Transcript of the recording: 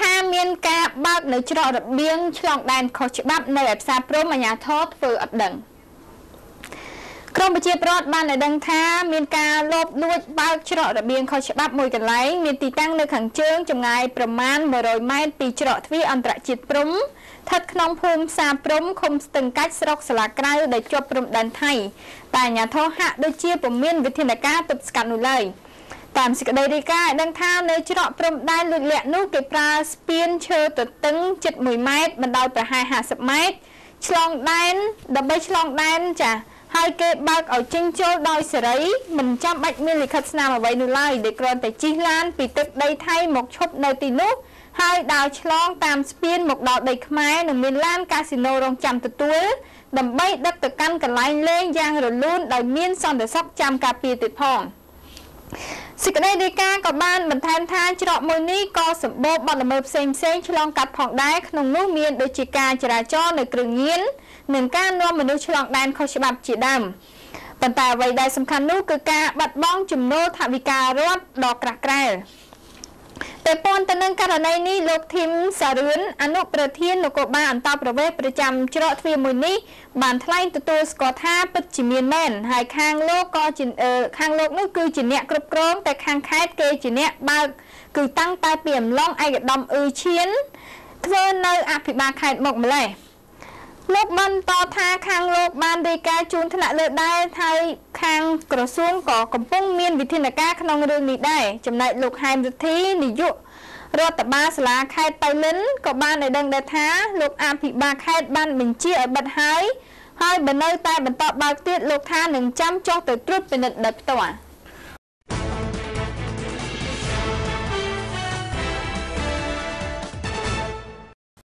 ថាមានការបើកនៅច្រករបៀងឆ្លងដែនខុសច្បាប់នៅឯផ្សារព្រំអាជ្ញាធរធ្វើអត់ដឹងក្រមប្រជាប្រដ្ឋបានឲ្យដឹងថាមានការលបលួចបើកច្រករបៀងខុសច្បាប់មួយកន្លែងមានទីតាំងនៅខាងជើងចម្ងាយប្រមាណ100ម៉ែត្រពីច្រកទ្វារអន្តរជាតិព្រំស្ថិតក្នុងភូមិផ្សារព្រំឃុំស្ទឹងកាច់ស្រុកសាឡាក្រៅដែលជាប់ព្រំដែនថៃតែអាជ្ញាធរហាក់ដូចជាពុំមានវិធានការទប់ស្កាត់នោះឡើយ តាមសេចក្តីរាយការណ៍ឲ្យដឹងថានៅច្រកព្រំដែនលួចលាក់នោះគេប្រើស្ពានឈើទទឹងជិត1ម៉ែត្របណ្ដោយប្រហែល50ម៉ែត្រឆ្លងដែនដើម្បីឆ្លងដែនចាហើយគេបើកឲ្យចេញចូលដោយសេរីមិនចាំបាច់មានលិខិតស្នាមអ្វីនោះឡើយដែលគ្រាន់តែជិះឡានពីទឹកដីថៃមកឈប់នៅទីនោះហើយដើរឆ្លងតាមស្ពានមកដល់ដីខ្មែរនិងមានឡានកាស៊ីណូរងចាំទទួលដើម្បីដឹកទៅកាន់កន្លែងលេងយ៉ាងរលូនដោយមានសន្តិសុខចាំការពារទៀតផង សេចក្តីរាយការណ៍ក៏បានបន្ថែមថាច្រកមួយនេះក៏សម្បូរបទល្មើសផ្សេងផ្សេងឆ្លងកាត់ផងដែរក្នុងនោះមានដូចជាការចរាចរណ៍នៅគ្រឿងញៀននិងការនាំមនុស្សឆ្លងដែនខុសច្បាប់ជាដើមប៉ុន្តែអ្វីដែលសំខាន់នោះគឺការបាត់បង់ចំណូលថវិការដ្ឋដ៏ក្រាស់ក្រែល តែព័ន្ធទៅនឹងករណីនេះលោកធីមសារឿនអនុប្រធាននគរបាលអន្តរប្រវេសន៍ប្រចាំច្រកទ្វារមួយនេះបានថ្លែងទទួលស្គាល់ថាពិតជាមានមែនហើយខាងលោកក៏ជាខាងលោកនោះគឺជាអ្នកគ្រប់គ្រងតែខាងខេត្តគេជាអ្នកបើកគឺតាំងតែពីអំឡុងឯកឧត្តមអ៊ឺឈៀនធ្វើនៅអភិបាលខេត្តម្កម្លេះ លោកបន្តថាខាងលោកបានរាយការណ៍ជូនថ្នាក់លើដែរហើយខាងក្រសួងក៏កំពុងមានវិធានការក្នុងរឿងនេះដែរចំណែកលោកហែមរិទ្ធីនាយករដ្ឋបាលសាលាខេត្តបៃលិនក៏បានឲ្យដឹងដែរថាលោកអភិបាលខេត្តបានបញ្ជាឲ្យបិទហើយហើយបើនៅតែបន្តបើកទៀតលោកថានឹងចាំចុះទៅត្រួតពិនិត្យដោយផ្ទាល់